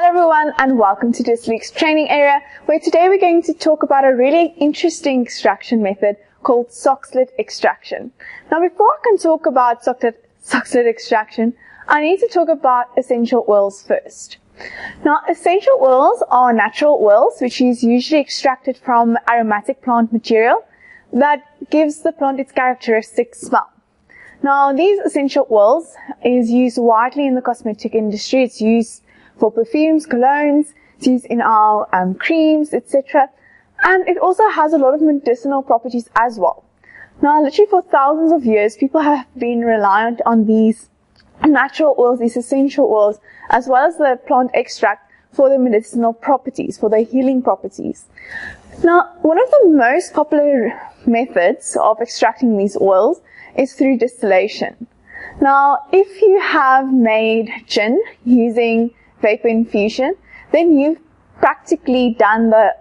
Hello everyone and welcome to this week's training area where today we're going to talk about a really interesting extraction method called Soxhlet extraction. Now before I can talk about Soxhlet, Soxhlet extraction, I need to talk about essential oils first. Now essential oils are natural oils which is usually extracted from aromatic plant material that gives the plant its characteristic smell. Now these essential oils is used widely in the cosmetic industry. It's used for perfumes, colognes, it's used in our um, creams, etc. And it also has a lot of medicinal properties as well. Now, literally for thousands of years, people have been reliant on these natural oils, these essential oils, as well as the plant extract for the medicinal properties, for the healing properties. Now, one of the most popular methods of extracting these oils is through distillation. Now, if you have made gin using vapor infusion, then you've practically done the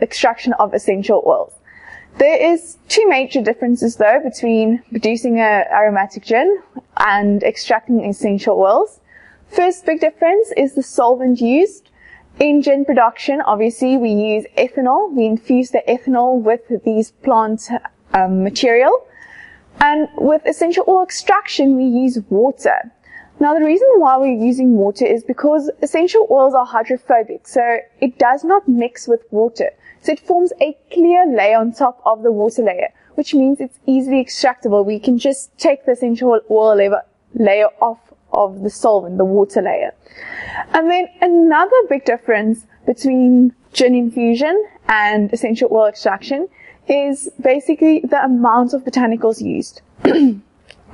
extraction of essential oils. There is two major differences though between producing an aromatic gin and extracting essential oils. First big difference is the solvent used. In gin production, obviously we use ethanol. We infuse the ethanol with these plant um, material. And with essential oil extraction, we use water. Now the reason why we're using water is because essential oils are hydrophobic, so it does not mix with water. So it forms a clear layer on top of the water layer, which means it's easily extractable. We can just take the essential oil layer, layer off of the solvent, the water layer. And then another big difference between gin infusion and essential oil extraction is basically the amount of botanicals used.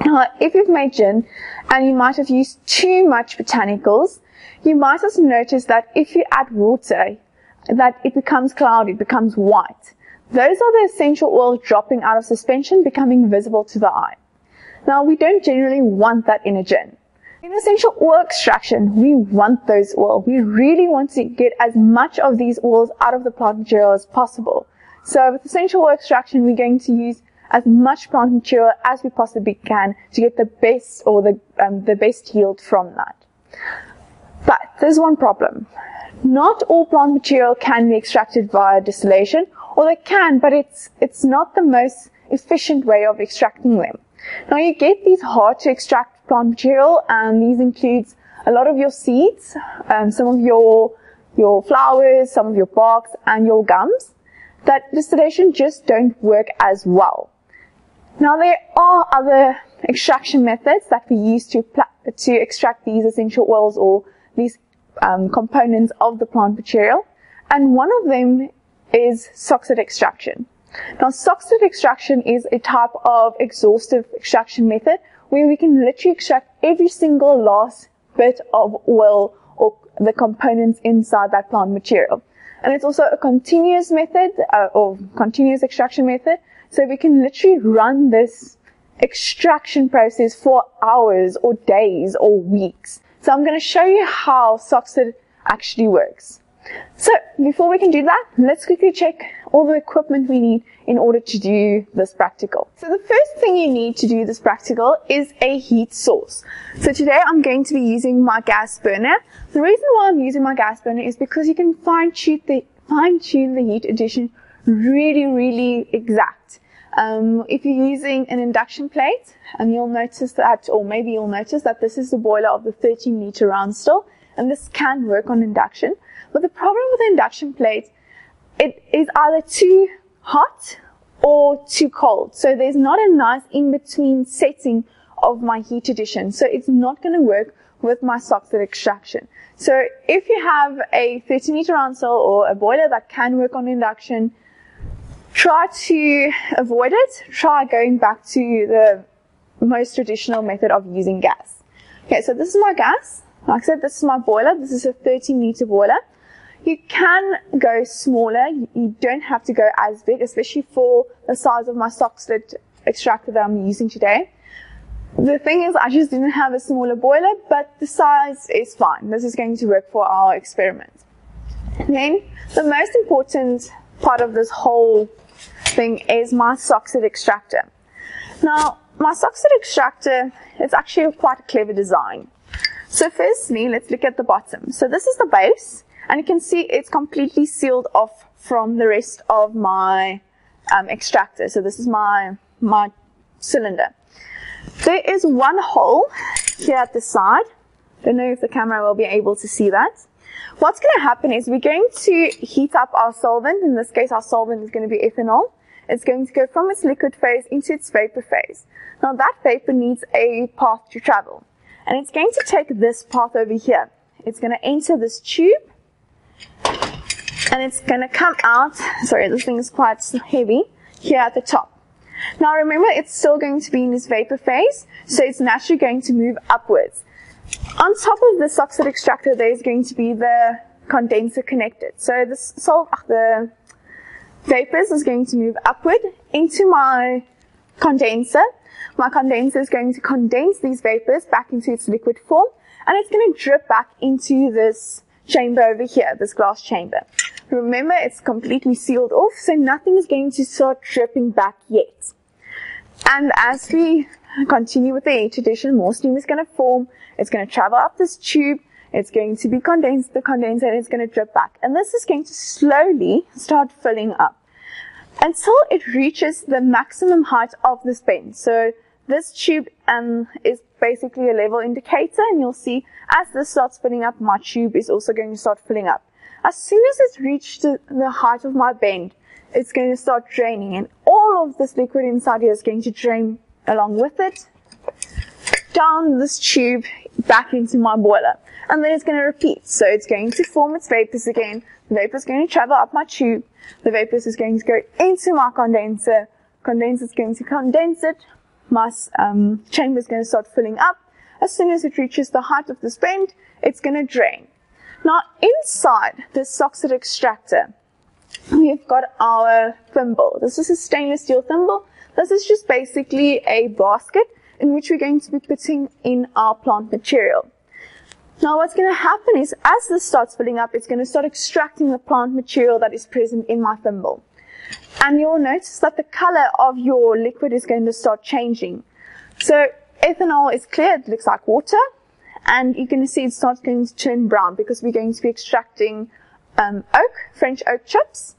Now, if you've made gin and you might have used too much botanicals, you might also notice that if you add water, that it becomes cloudy, it becomes white. Those are the essential oils dropping out of suspension, becoming visible to the eye. Now, we don't generally want that in a gin. In essential oil extraction, we want those oils. We really want to get as much of these oils out of the plant material as possible. So with essential oil extraction, we're going to use as much plant material as we possibly can to get the best or the, um, the best yield from that. But there's one problem. Not all plant material can be extracted via distillation, or they can, but it's, it's not the most efficient way of extracting them. Now you get these hard to extract plant material, and these includes a lot of your seeds, um, some of your, your flowers, some of your barks, and your gums, that distillation just don't work as well. Now there are other extraction methods that we use to, to extract these essential oils or these um, components of the plant material. And one of them is Soxhlet extraction. Now Soxhlet extraction is a type of exhaustive extraction method where we can literally extract every single last bit of oil or the components inside that plant material. And it's also a continuous method uh, or continuous extraction method so we can literally run this extraction process for hours or days or weeks. So I'm going to show you how Soxhlet actually works. So before we can do that, let's quickly check all the equipment we need in order to do this practical. So the first thing you need to do this practical is a heat source. So today I'm going to be using my gas burner. The reason why I'm using my gas burner is because you can fine tune the, fine tune the heat addition really, really exact. Um, if you're using an induction plate, and you'll notice that, or maybe you'll notice that this is the boiler of the 13 liter round still, and this can work on induction. But the problem with the induction plate, it is either too hot or too cold. So there's not a nice in-between setting of my heat addition. So it's not going to work with my Soxhlet extraction. So if you have a 13 liter round or a boiler that can work on induction, try to avoid it. Try going back to the most traditional method of using gas. Okay, so this is my gas. Like I said, this is my boiler. This is a 30 liter boiler. You can go smaller. You don't have to go as big, especially for the size of my Soxhlet extractor that I'm using today. The thing is, I just didn't have a smaller boiler, but the size is fine. This is going to work for our experiment. Then, the most important part of this whole thing is my Soxhlet extractor. Now, my Soxhlet extractor is actually quite a clever design. So firstly, let's look at the bottom. So this is the base, and you can see it's completely sealed off from the rest of my um, extractor. So this is my, my cylinder. There is one hole here at the side. I don't know if the camera will be able to see that. What's going to happen is we're going to heat up our solvent. In this case, our solvent is going to be ethanol. It's going to go from its liquid phase into its vapor phase. Now that vapor needs a path to travel. And it's going to take this path over here. It's going to enter this tube. And it's going to come out, sorry, this thing is quite heavy, here at the top. Now remember, it's still going to be in this vapor phase, so it's naturally going to move upwards. On top of the Soxhlet extractor, there's going to be the condenser connected. So uh, the salt, the vapors is going to move upward into my condenser. My condenser is going to condense these vapors back into its liquid form, and it's going to drip back into this chamber over here, this glass chamber. Remember, it's completely sealed off, so nothing is going to start dripping back yet. And as we continue with the heat addition, more steam is going to form. It's going to travel up this tube. It's going to be condensed, the condenser, it's going to drip back. And this is going to slowly start filling up until it reaches the maximum height of this bend. So this tube um, is basically a level indicator, and you'll see as this starts filling up, my tube is also going to start filling up. As soon as it's reached the height of my bend, it's going to start draining and all of this liquid inside here is going to drain along with it down this tube back into my boiler. And then it's going to repeat. So it's going to form its vapors again. The vapor is going to travel up my tube. The vapors is going to go into my condenser. Condenser is going to condense it. My um, chamber is going to start filling up. As soon as it reaches the height of this bend, it's going to drain. Now inside this Soxhlet extractor, we've got our thimble. This is a stainless steel thimble. This is just basically a basket in which we're going to be putting in our plant material. Now what's going to happen is as this starts filling up, it's going to start extracting the plant material that is present in my thimble. And you'll notice that the color of your liquid is going to start changing. So ethanol is clear, it looks like water. And you can see it starts going to turn brown because we're going to be extracting um, oak, French oak chips,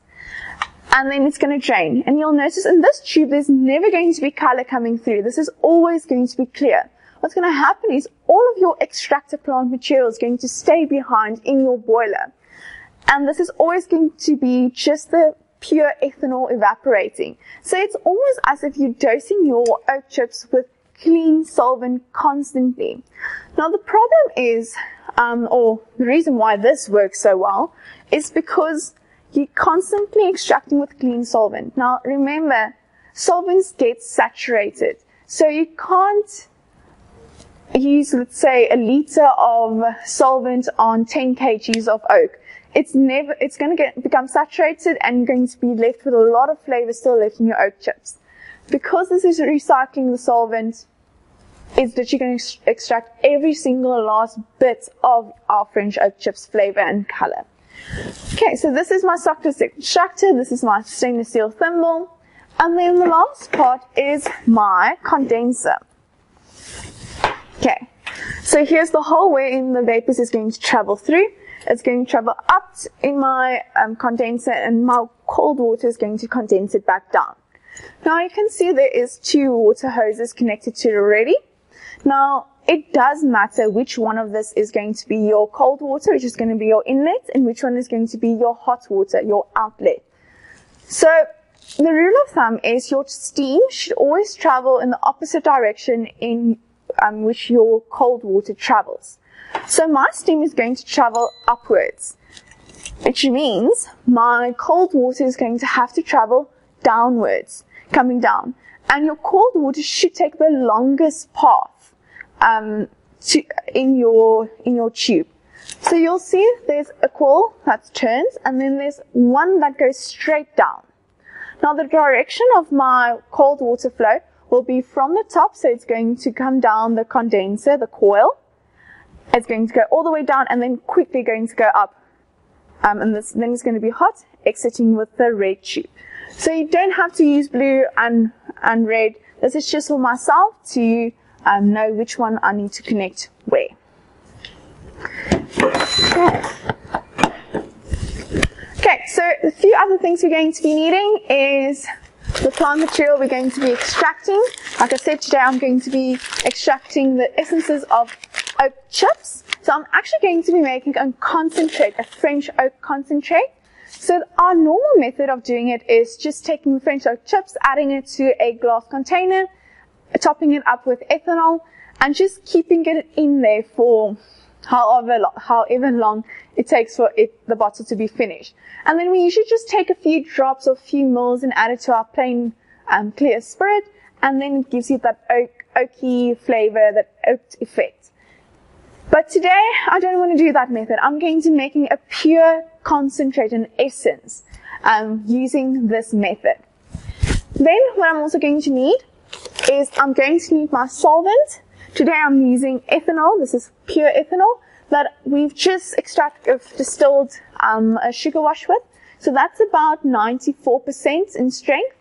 and then it's going to drain. And you'll notice in this tube, there's never going to be color coming through. This is always going to be clear. What's going to happen is all of your extracted plant material is going to stay behind in your boiler. And this is always going to be just the pure ethanol evaporating. So it's almost as if you're dosing your oak chips with clean solvent constantly. Now the problem is um, or the reason why this works so well, is because you're constantly extracting with clean solvent. Now, remember, solvents get saturated. So you can't use, let's say, a liter of solvent on 10 kgs of oak. It's never, it's going to get, become saturated and going to be left with a lot of flavor still left in your oak chips. Because this is recycling the solvent, is that you're going to extract every single last bit of our French oak chips flavor and color. Okay, so this is my Soxhlet extractor, this is my stainless steel thimble, and then the last part is my condenser. Okay, so here's the hole wherein the vapors is going to travel through. It's going to travel up in my um, condenser and my cold water is going to condense it back down. Now you can see there is two water hoses connected to it already. Now, it does matter which one of this is going to be your cold water, which is going to be your inlet, and which one is going to be your hot water, your outlet. So, the rule of thumb is your steam should always travel in the opposite direction in um, which your cold water travels. So my steam is going to travel upwards, which means my cold water is going to have to travel downwards, coming down. And your cold water should take the longest path um, to, in your in your tube. So you'll see there's a coil that turns and then there's one that goes straight down. Now the direction of my cold water flow will be from the top, so it's going to come down the condenser, the coil. It's going to go all the way down and then quickly going to go up. Um, and this, then it's going to be hot, exiting with the red tube. So you don't have to use blue and, and red. This is just for myself to know which one I need to connect where. Okay. okay, so a few other things we're going to be needing is the plant material we're going to be extracting. Like I said today, I'm going to be extracting the essences of oak chips. So I'm actually going to be making a concentrate, a French oak concentrate. So our normal method of doing it is just taking the French oak chips, adding it to a glass container, topping it up with ethanol, and just keeping it in there for however, however long it takes for it, the bottle to be finished. And then we usually just take a few drops or a few mils and add it to our plain um, clear spirit, and then it gives you that oak, oaky flavor, that oaked effect. But today, I don't want to do that method. I'm going to making a pure concentrate and essence um, using this method. Then what I'm also going to need is I'm going to need my solvent. Today I'm using ethanol. This is pure ethanol that we've just extracted, distilled um, a sugar wash with. So that's about 94% in strength.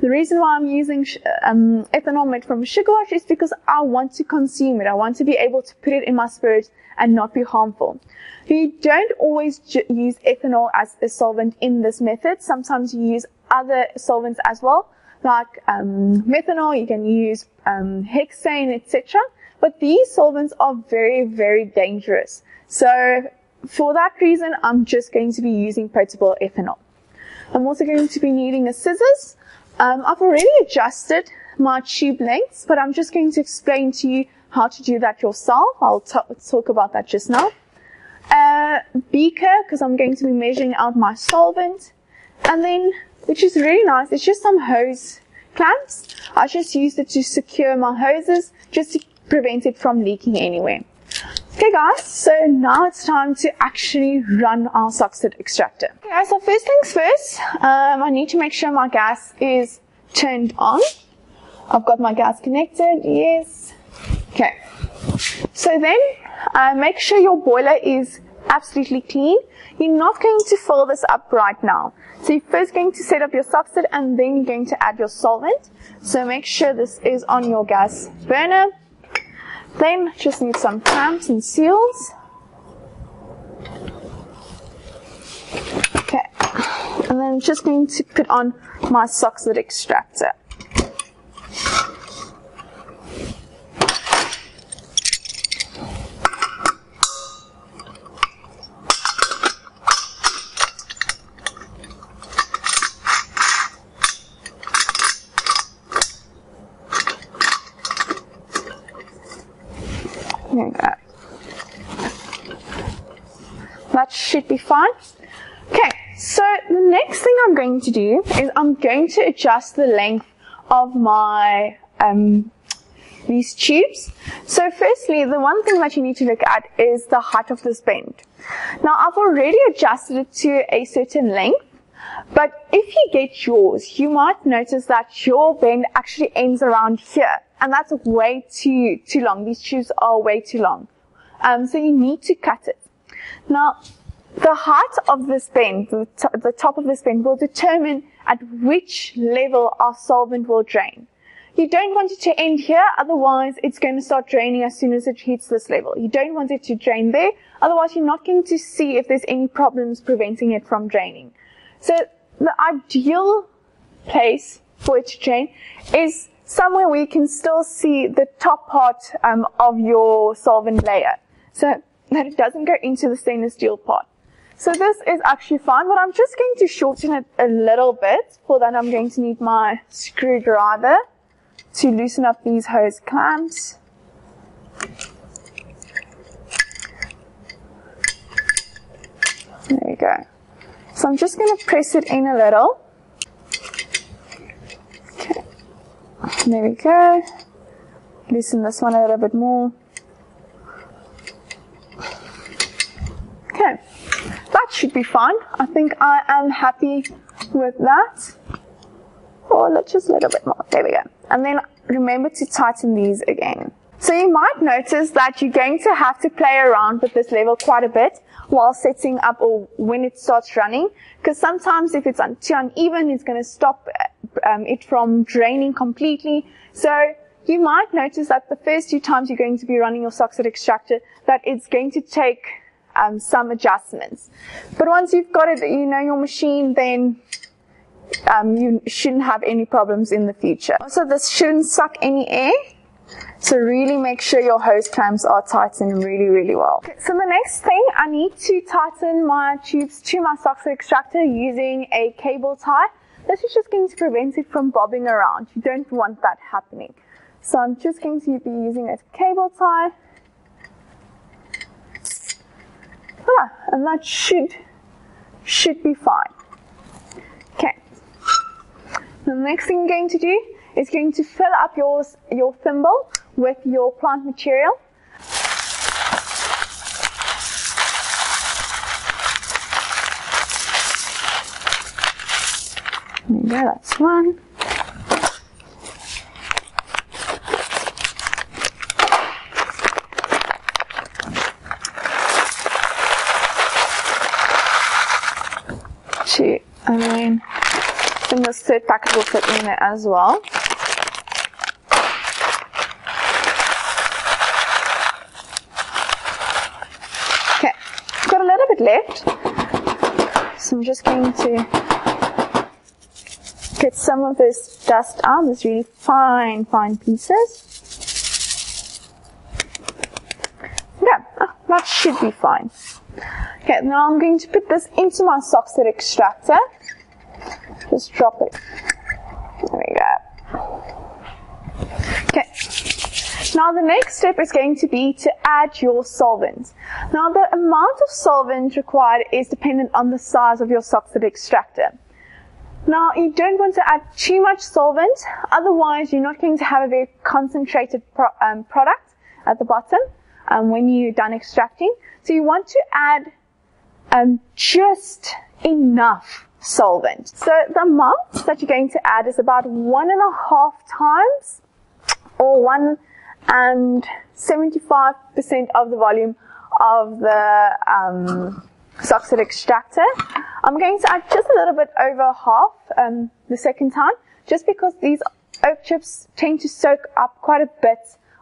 The reason why I'm using um, ethanol made from sugar wash is because I want to consume it. I want to be able to put it in my spirit and not be harmful. You don't always use ethanol as a solvent in this method. Sometimes you use other solvents as well, like um, methanol. You can use um, hexane, etc. But these solvents are very, very dangerous. So for that reason, I'm just going to be using potable ethanol. I'm also going to be needing a scissors. Um, I've already adjusted my tube lengths, but I'm just going to explain to you how to do that yourself. I'll talk about that just now. A beaker, because I'm going to be measuring out my solvent. And then, which is really nice, it's just some hose clamps. I just used it to secure my hoses, just to prevent it from leaking anywhere. Okay guys, so now it's time to actually run our Soxhlet extractor. Okay so first things first, um, I need to make sure my gas is turned on. I've got my gas connected, yes. Okay. So then, uh, make sure your boiler is absolutely clean. You're not going to fill this up right now. So you're first going to set up your Soxhlet and then you're going to add your solvent. So make sure this is on your gas burner. Then just need some clamps and seals. Okay, and then I'm just going to put on my Soxhlet extractor. That should be fine. Okay, so the next thing I'm going to do is I'm going to adjust the length of my um, these tubes. So firstly, the one thing that you need to look at is the height of this bend. Now I've already adjusted it to a certain length, but if you get yours, you might notice that your bend actually ends around here. And that's way too, too long. These tubes are way too long. Um, so you need to cut it. Now, the height of this bend, the, the top of this bend will determine at which level our solvent will drain. You don't want it to end here, otherwise it's going to start draining as soon as it hits this level. You don't want it to drain there, otherwise you're not going to see if there's any problems preventing it from draining. So the ideal place for it to drain is somewhere where you can still see the top part um, of your solvent layer. So that it doesn't go into the stainless steel part. So this is actually fine, but I'm just going to shorten it a little bit. For that I'm going to need my screwdriver to loosen up these hose clamps. There we go. So I'm just going to press it in a little. Okay. There we go. Loosen this one a little bit more. Okay. That should be fine. I think I am happy with that. Oh, let's just a little bit more. There we go. And then remember to tighten these again. So you might notice that you're going to have to play around with this level quite a bit while setting up or when it starts running. Because sometimes if it's too uneven, it's going to stop um, it from draining completely. So you might notice that the first few times you're going to be running your Soxhlet extractor, that it's going to take um, some adjustments. But once you've got it, you know your machine, then um, you shouldn't have any problems in the future. Also, this shouldn't suck any air. So really make sure your hose clamps are tightened really, really well. Okay, so the next thing, I need to tighten my tubes to my Soxhlet extractor using a cable tie. This is just going to prevent it from bobbing around. You don't want that happening. So I'm just going to be using a cable tie. And that should, should be fine. Okay. The next thing I'm going to do is going to fill up your, your thimble with your plant material. There you go, that's one. And then I think this third packet will fit in there as well. Okay, got a little bit left. So I'm just going to get some of this dust out, this really fine, fine pieces. Yeah, that should be fine. Okay, now I'm going to put this into my Soxhlet extractor. Just drop it. There we go. Okay, now the next step is going to be to add your solvent. Now the amount of solvent required is dependent on the size of your Soxhlet extractor. Now you don't want to add too much solvent, otherwise you're not going to have a very concentrated pro um, product at the bottom um, when you're done extracting. So you want to add um, just enough solvent. So the amount that you're going to add is about one and a half times or one and 75% of the volume of the um, extractor. I'm going to add just a little bit over half um, the second time, just because these oak chips tend to soak up quite a bit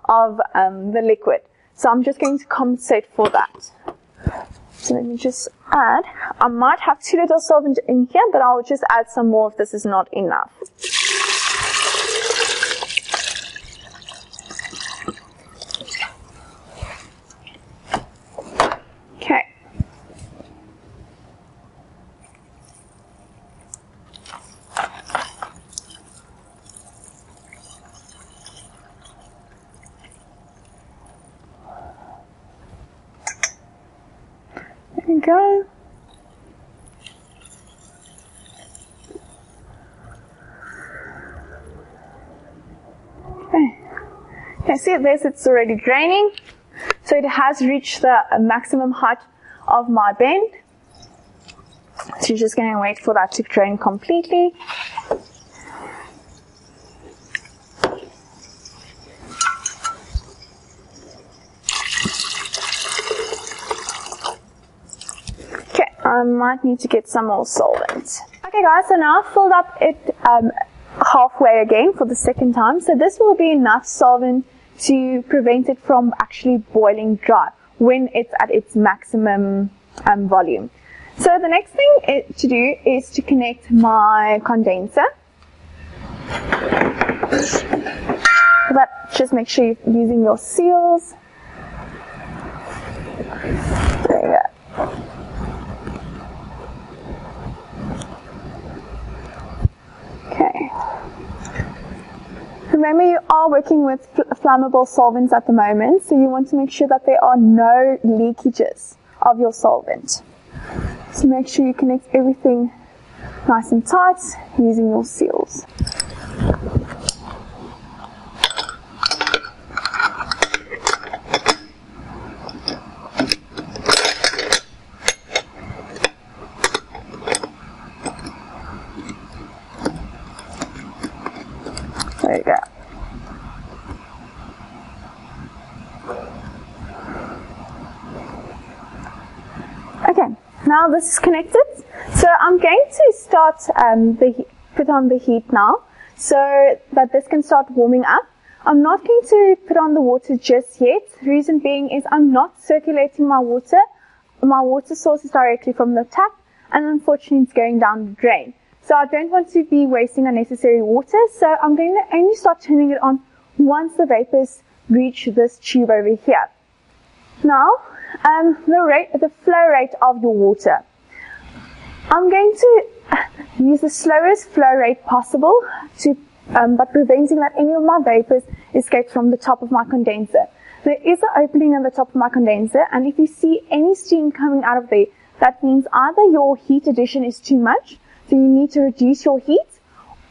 of um, the liquid. So I'm just going to compensate for that. So let me just add. I might have too little solvent in here, but I'll just add some more if this is not enough. There we go. Okay. See this, it's already draining. So it has reached the maximum height of my bend. So you're just going to wait for that to drain completely. Okay, I might need to get some more solvent. Okay guys, so now I've filled up it um, halfway again for the second time. So this will be enough solvent to prevent it from actually boiling dry when it's at its maximum um, volume. So the next thing it, to do is to connect my condenser. But just make sure you're using your seals. There you go. Okay. Remember you are working with flammable solvents at the moment, so you want to make sure that there are no leakages of your solvent. So make sure you connect everything nice and tight using your seals. There you go. Okay, now this is connected. So I'm going to start um, the put on the heat now, so that this can start warming up. I'm not going to put on the water just yet. Reason being is I'm not circulating my water my water source is directly from the tap and unfortunately it's going down the drain. So I don't want to be wasting unnecessary water, so I'm going to only start turning it on once the vapors reach this tube over here. Now, um, the rate, the flow rate of your water. I'm going to use the slowest flow rate possible to, um, but preventing that any of my vapors escape from the top of my condenser. There is an opening at the top of my condenser, and if you see any steam coming out of there, that means either your heat addition is too much, so you need to reduce your heat,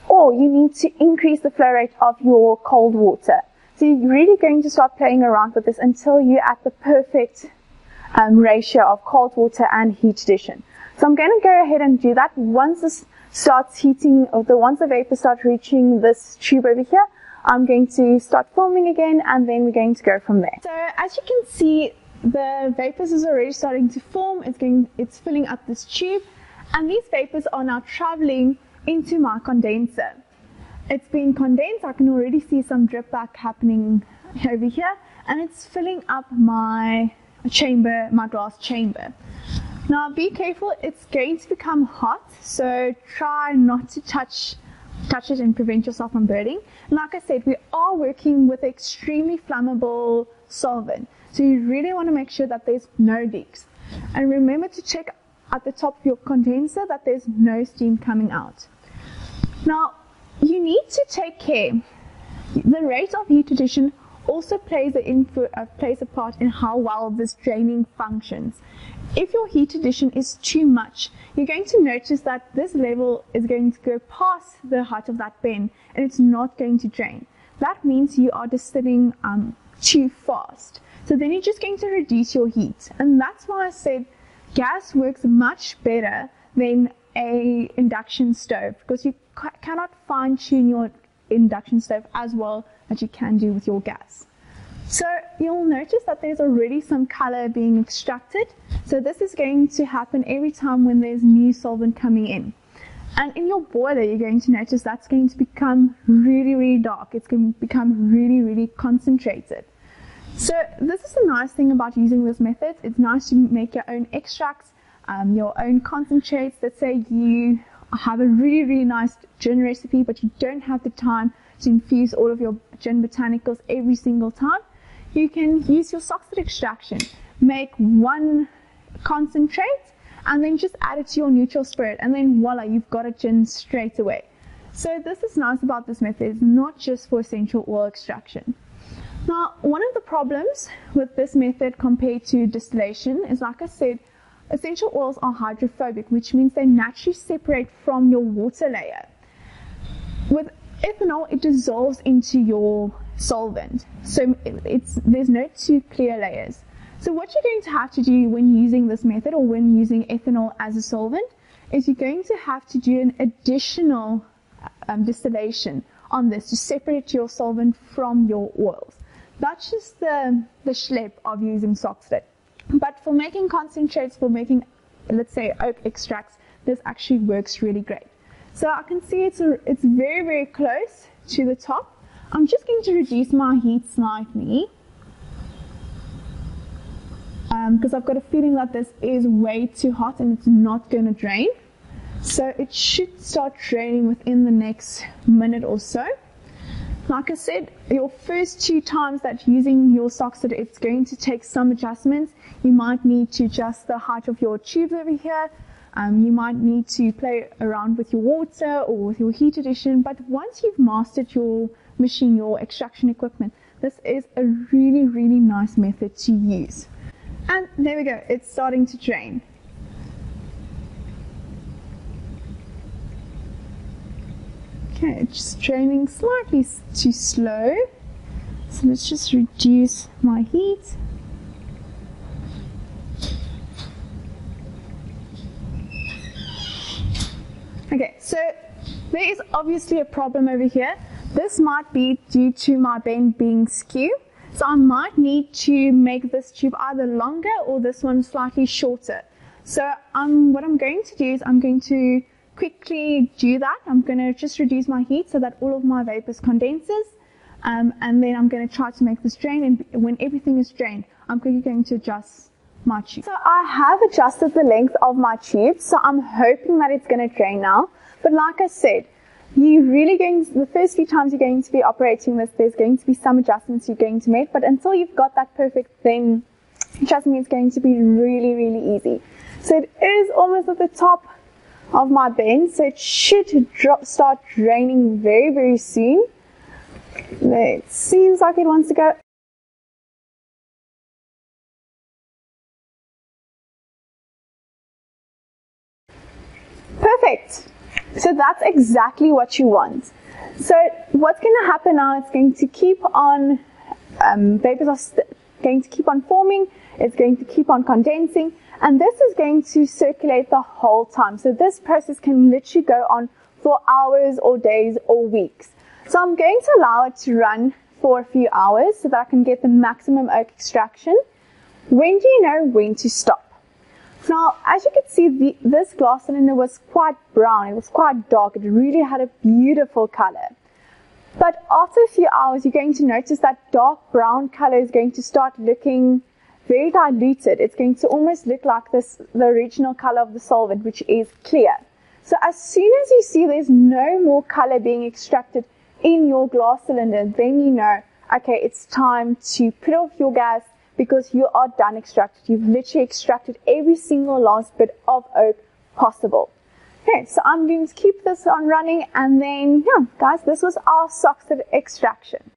or you need to increase the flow rate of your cold water. So you're really going to start playing around with this until you're at the perfect um, ratio of cold water and heat addition. So I'm going to go ahead and do that once this starts heating, or the once the vapor starts reaching this tube over here, I'm going to start filming again and then we're going to go from there. So as you can see, the vapors is already starting to form. It's going, it's filling up this tube and these vapors are now traveling into my condenser. It's been condensed. I can already see some drip back happening over here and it's filling up my chamber, my glass chamber. Now be careful, it's going to become hot, so try not to touch touch it and prevent yourself from burning. And like I said, we are working with extremely flammable solvent. So you really want to make sure that there's no leaks. And remember to check at the top of your condenser that there's no steam coming out. Now, you need to take care. The rate of heat addition also plays a, uh, plays a part in how well this draining functions. If your heat addition is too much, you're going to notice that this level is going to go past the height of that pen and it's not going to drain. That means you are distilling um, too fast. So then you're just going to reduce your heat. And that's why I said gas works much better than a induction stove because you ca- cannot fine tune your induction stove as well as you can do with your gas. So you'll notice that there's already some color being extracted. So this is going to happen every time when there's new solvent coming in. And in your boiler, you're going to notice that's going to become really, really dark. It's going to become really, really concentrated. So this is the nice thing about using this method. It's nice to make your own extracts, um, your own concentrates. Let's say you have a really, really nice gin recipe, but you don't have the time to infuse all of your gin botanicals every single time you can use your Soxhlet extraction. Make one concentrate and then just add it to your neutral spirit and then voila, you've got a gin straight away. So this is nice about this method, it's not just for essential oil extraction. Now, one of the problems with this method compared to distillation is like I said, essential oils are hydrophobic, which means they naturally separate from your water layer. With ethanol, it dissolves into your solvent. So it's, there's no two clear layers. So what you're going to have to do when using this method or when using ethanol as a solvent is you're going to have to do an additional um, distillation on this to separate your solvent from your oils. That's just the, the schlep of using Soxhlet. But for making concentrates, for making, let's say, oak extracts, this actually works really great. So I can see it's, a, it's very, very close to the top. I'm just going to reduce my heat slightly because um, I've got a feeling that this is way too hot and it's not going to drain. So it should start draining within the next minute or so. Like I said, your first two times that using your Soxhlet, it's going to take some adjustments. You might need to adjust the height of your tubes over here. Um, you might need to play around with your water or with your heat addition. But once you've mastered your machine, your extraction equipment. This is a really, really nice method to use. And there we go, it's starting to drain. Okay, it's draining slightly too slow. So let's just reduce my heat. Okay, so there is obviously a problem over here. This might be due to my bend being skew. So I might need to make this tube either longer or this one slightly shorter. So um, what I'm going to do is I'm going to quickly do that. I'm going to just reduce my heat so that all of my vapors condenses. Um, and then I'm going to try to make this drain. And when everything is drained, I'm quickly going to adjust my tube. So I have adjusted the length of my tube, so I'm hoping that it's going to drain now. But like I said, you really going to, the first few times you're going to be operating this, there's going to be some adjustments you're going to make, but until you've got that perfect, then trust me, it's going to be really, really easy. So it is almost at the top of my bend, so it should drop, start draining very, very soon. It seems like it wants to go Perfect. So that's exactly what you want. So what's going to happen now, it's going to keep on, um, vapors are going to keep on forming, it's going to keep on condensing, and this is going to circulate the whole time. So this process can literally go on for hours or days or weeks. So I'm going to allow it to run for a few hours so that I can get the maximum oak extraction. When do you know when to stop? Now, as you can see, the, this glass cylinder was quite brown. It was quite dark. It really had a beautiful color. But after a few hours, you're going to notice that dark brown color is going to start looking very diluted. It's going to almost look like this, the original color of the solvent, which is clear. So as soon as you see there's no more color being extracted in your glass cylinder, then you know, okay, it's time to put off your gas, because you are done extracted. You've literally extracted every single last bit of oak possible. Okay, so I'm going to keep this on running and then, yeah, guys, this was our Soxhlet extraction.